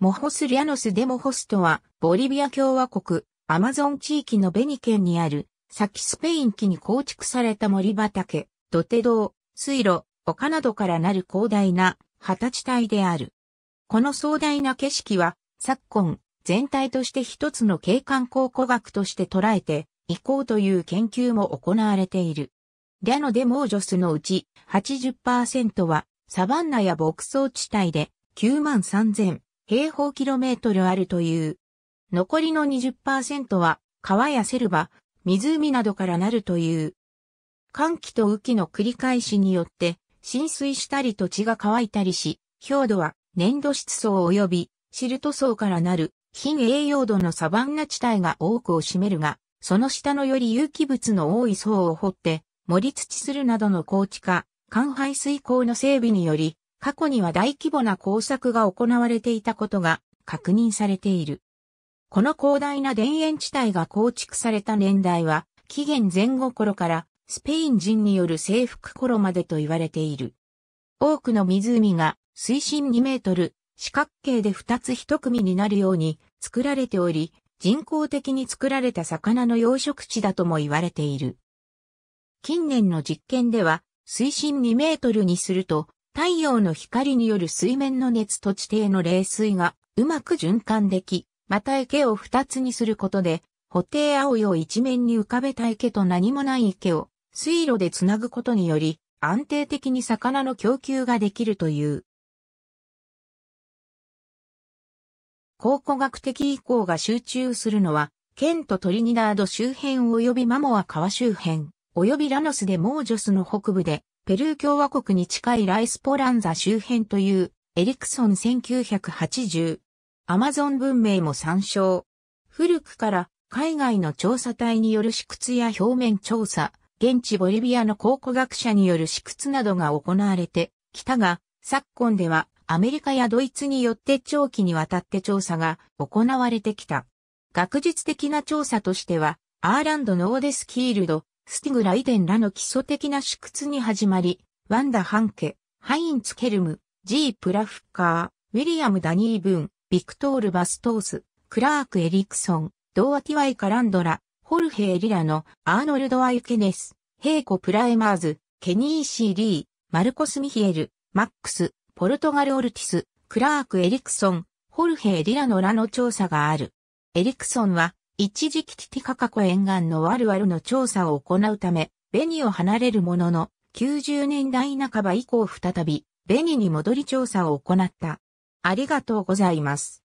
モホスリャノス・デ・モホスとは、ボリビア共和国、アマゾン地域のベニ県にある、先スペイン期に構築された森畑、土手道、水路、丘などからなる広大な旗地帯である。この壮大な景色は、昨今、全体として一つの景観考古学として捉えて、いこうという研究も行われている。リャノ・デ・モージョスのうち80%はサバンナや牧草地帯で9万3000平方キロメートルあるという。残りの20%は川やセルバ、湖などからなるという。寒気と雨季の繰り返しによって浸水したり土地が乾いたりし、氷土は粘土質層及びシルト層からなる貧栄養土のサバンナ地帯が多くを占めるが、その下のより有機物の多い層を掘って盛り土するなどの高地化、環排水溝の整備により、過去には大規模な工作が行われていたことが確認されている。この広大な田園地帯が構築された年代は、紀元前後頃からスペイン人による征服頃までと言われている。多くの湖が水深2メートル、四角形で2つ1組になるように作られており、人工的に作られた魚の養殖地だとも言われている。近年の実験では、水深2メートルにすると、太陽の光による水面の熱と地底の冷水がうまく循環でき、また池を2つにすることで、補定青いを一面に浮かべた池と何もない池を水路でつなぐことにより、安定的に魚の供給ができるという。考古学的意向が集中するのは、ケント・トリニダード周辺及びマモア川周辺。及びラノスでモージョスの北部で、ペルー共和国に近いライスポランザ周辺という、エリクソン1980。アマゾン文明も参照。古くから海外の調査隊による試掘や表面調査、現地ボリビアの考古学者による試掘などが行われてきたが、昨今ではアメリカやドイツによって長期にわたって調査が行われてきた。学術的な調査としては、アーランド・ノーデスキールド、スティグ・ライデンらの基礎的な縮掘に始まり、ワンダ・ハンケ、ハインツ・ケルム、ジー・プラフッカー、ウィリアム・ダニー・ブン、ビクトール・バストース、クラーク・エリクソン、ドーアティワイ・カランドラ、ホルヘ・エリラのアーノルド・アイケネス、ヘイコ・プライマーズ、ケニー・シー・リー、マルコス・ミヒエル、マックス、ポルトガル・オルティス、クラーク・エリクソン、ホルヘ・エリラのらの調査がある。エリクソンは一時期ティティカカコ沿岸のワルワルの調査を行うため、ベニを離れるものの、90年代半ば以降再び、ベニに戻り調査を行った。ありがとうございます。